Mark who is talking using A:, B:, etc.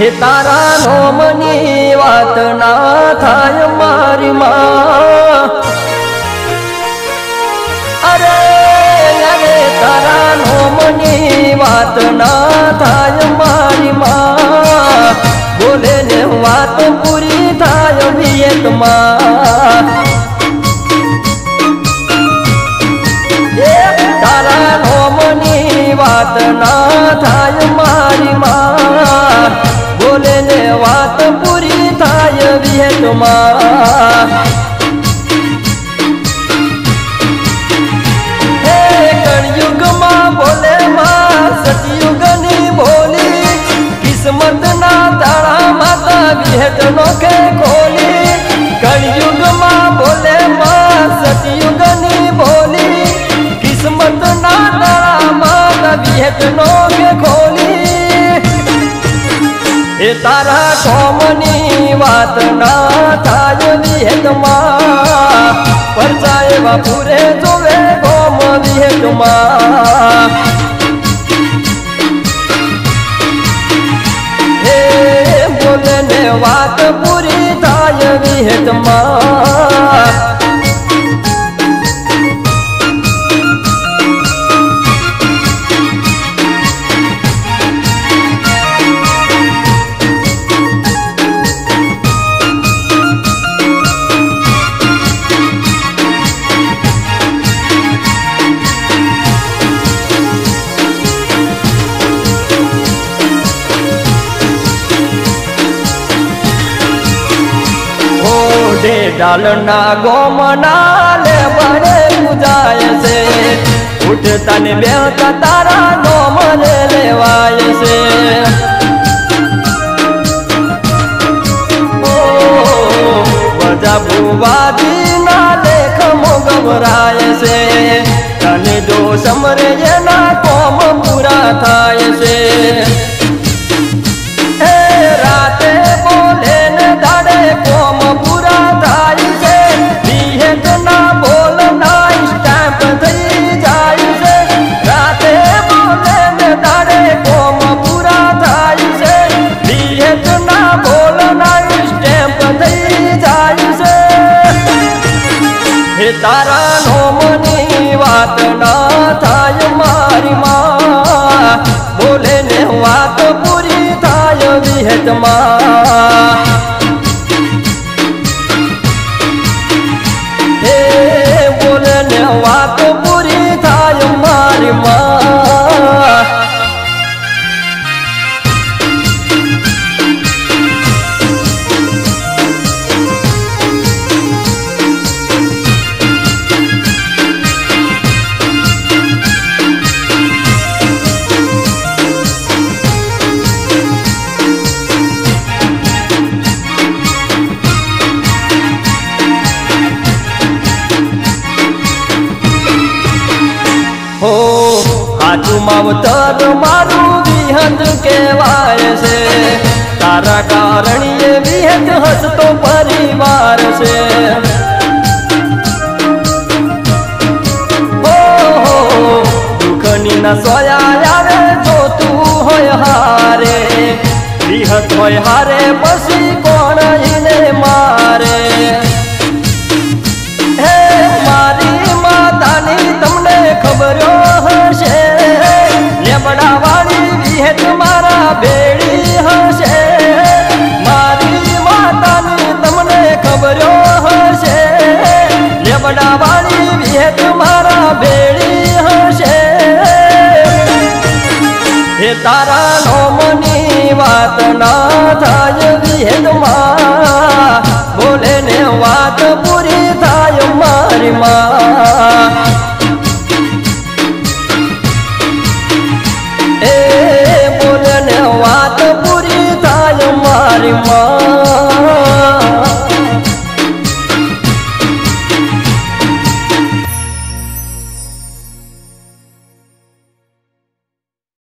A: હે તારા નોમની વાત ના થાય મારી માં. અરે અરે, તારા નોમની વાત ના થાય મારી માં. બોલે ને વાત પૂરી થાય વિયતમાં. તારા નોમની વાત ના થાય મારી માં. બોલે ને વાત પૂરી થાય વિયતમાં હે કળયુગમાં બોલે માં, સતયુગની બોલી કિસ્મત ના તાળા માતા વિહેત નોખે ખોલી. કળયુગમાં બોલે માં, સતયુગની બોલી કિસ્મત તાળા વાત ના થાય પરચા એવા પૂરે જોવે કોમ વિહેતમાં હે બોલે ને વાત પૂરી થાય વિહેતમાં ઓઢે ડાલના ગોમના લે મારે પૂજાય છે. ઉઠતા ને બેહતા તારા ગોમ લે લેવાય છે. વજા ભુવાજી ના લેખ મો ગભરાય છે. તને જો સમરે એના કોમ પૂરા થાય છે. હે નો મની વાત ના થાય મારી માં. બોલે ને વાત પૂરી થાય વિહેતમાં. વાત હો હાચું માવતર મારું વિહંત કહેવાય છે. તારા કારણીએ વિહત હસતો પરિવાર છે. ના સોયા આવે જો તું હોય હારે વિહત હોય હારે પછી ખબર હશે. લેબડા વાળી વિહેત મારા બેડી હશે. હે તારા નોમની વાત ના થાય વિહેદમાં બોલે ને વાત પૂરી થાય મારી માં.